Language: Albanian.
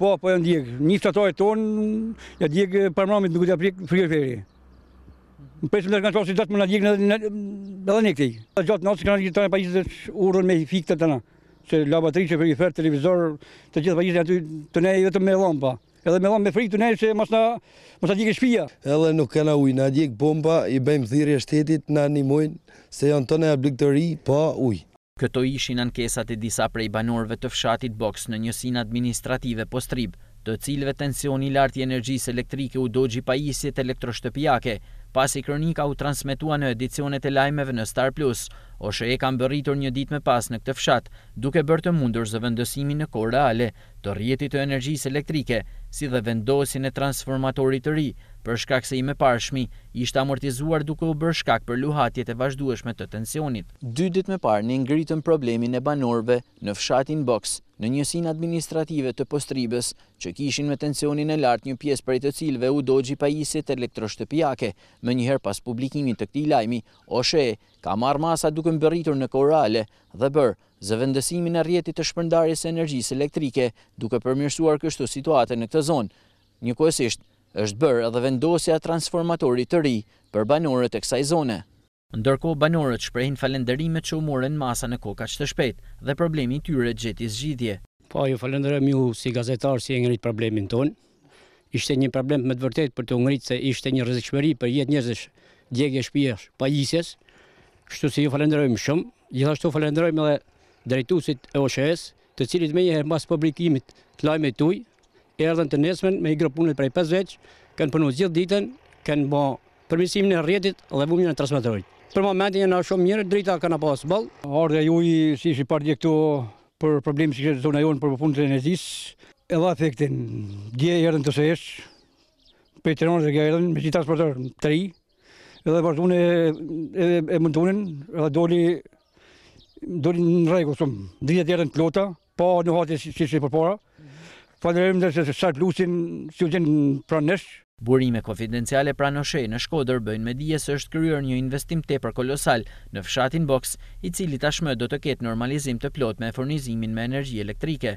Po, po e ndjek. Një shtatar ton, e ndjek parmramit na u dogj frigoriferi. Më pesë më kanë qosë datë më na djeg edhe në edhe ne këtej. Ata gjatë natës kanë gjithë tani pajisjet u dogjën me fikë tëna. Se lavatriçe frigorifer televizor, të gjitha pajisjet aty të ne vetëm me llampa. Edhe me llampa me frikë të ne se mos na mos na djegë shtëpia. Edhe nuk kena ujë, na djeg pompa, i bëjmë thirrje shtetit na ndihmojnë se jena tanë e bagëtia pa ujë. Këto ishin ankesat e disa prej banorëve të fshatit Boks në njësinë administrative Postribë, të cilëve tensioni i lartë i energjisë elektrike u dogji pajisjet elektroshtëpiake, pasi kronika u transmetua në edicionet e lajmeve në Star Plus. OSHEE ka mbërritur një ditë më pas në këtë fshat, duke bërë të mundur zëvendësimin në kohë reale. të rrjetit të energjisë elektrike, si dhe vendosjen e transformatorit të ri, për shkak se i mëparshmi ishte amortizuar duke u bërë shkak për luhatjet e vazhdueshme të tensionit. Dy ditë më parë ne ngritëm problemin e banorëve në fshatin Boks, në njësinë administrative të Postribës, që kishin me tensionin e lartë një pjesë prej të cilëve u dogji pajisjet elektroshtëpiake. Menjëherë pas publikimit të këtij lajmi, OSHEE ka marrë masa duke mbërritur në kohë reale dhe bërë zëvendësimin e rrjetit të shpërndarjes së energjisë elektrike, duke përmirësuar kështu situatën në këtë zonë. Njëkohësisht, është bërë edhe vendosja e transformatorit të ri për banorët e kësaj zone. Ndërkohë banorët shprehin falënderimet që u morën masa në kohë kaq të shpejtë dhe problemi i tyre gjeti zgjidhje. Po, ju falënderojmë ju si gazetar si e ngritët problemin tonë. Ishte një problem me të vërtetë për të ngritë se ishte një rrezikshmëri për jetë njerëzish, djegje e shpijësh, pajisjesh. Kështu se ju falenderojmë shumë, gjithashtu falenderojmë edhe drejtuesit e OSHE-s, të cilët menjëherë mas publikimit të lajmit tuaj erdhën të nesmen me një grup pune prej 5 vetësh, kanë punu gjithë ditën, kanë bë përmirësimin e rrjetit dhe vumjen e transformatorit. Për momentin jena shumë mirë, drita kanë pas boll. Ardhja juaj si ishit pardje këtu Për problemin që kishte zona jonë për punën e energjisë, e dha efektin. Dje erdhën të sesh, prej Tiranës e erdhën me nji transformator të ri, edhe vazhduan e, e, e montunin, edhe doli doli në rregull shumë. Dritat erdhën të plota, pa në hati si si përpara. Falënderojmë dhe Star Plusin, si u gjen pranë nesh. Burime konfidenciale pranë OSHEE në Shkodër bëjnë me dije se është kryer një investim tepër kolosal në fshatin Boks, i cili tashmë do të ketë normalizim të plotë me furnizimin me energji elektrike.